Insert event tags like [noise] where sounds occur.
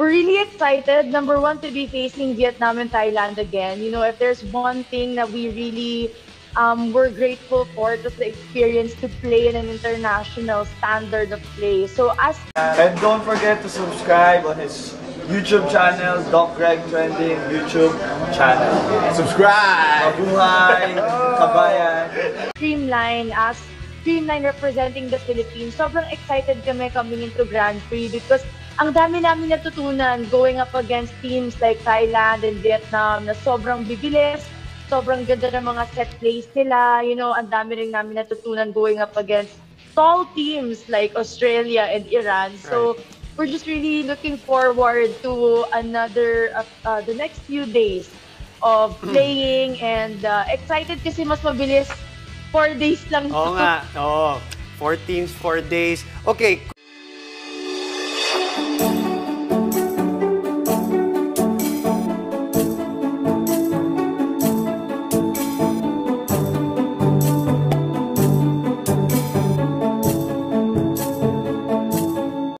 We're really excited, number one, to be facing Vietnam and Thailand again. You know, if there's one thing that we really um, we're grateful for, it was the experience to play in an international standard of play. So as And don't forget to subscribe on his YouTube channel, Doc Gregg Trending YouTube channel. Subscribe! Mabuhay, kabayan. Creamline as Creamline representing the Philippines. Sobrang excited kami coming into Grand Prix because ang dami namin natutunan going up against teams like Thailand and Vietnam na sobrang bibilis, sobrang ganda ng mga set plays nila. You know, ang dami rin namin natutunan going up against tall teams like Australia and Iran. So, we're just really looking forward to another, uh, uh, the next few days of playing and uh, excited kasi mas mabilis four days lang. Oo nga, [laughs] oo. Four teams, four days. Okay,